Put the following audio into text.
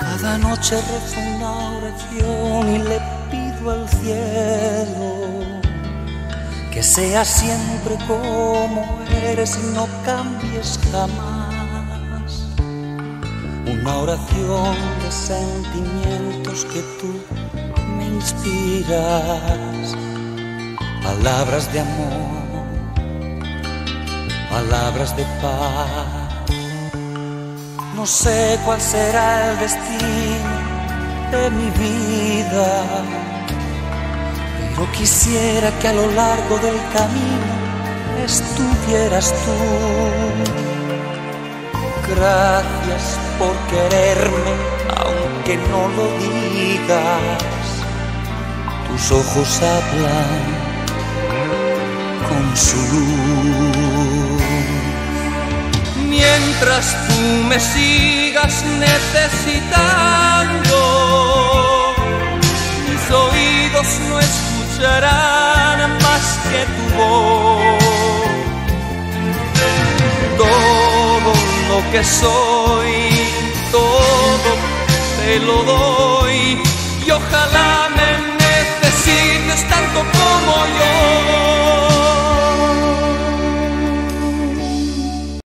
Cada noche rezo una oración y le pido al cielo que seas siempre como eres y no cambies jamás. Una oración de sentimientos que tú me inspiras, palabras de amor, palabras de paz. No sé cuál será el destino de mi vida pero quisiera que a lo largo del camino estuvieras tú. Gracias por quererme, aunque no lo digas. Tus ojos hablan con su luz. Mientras tú me sigas necesitando, mis oídos no escucharán más que tu voz. Todo lo que soy, todo te lo doy y ojalá me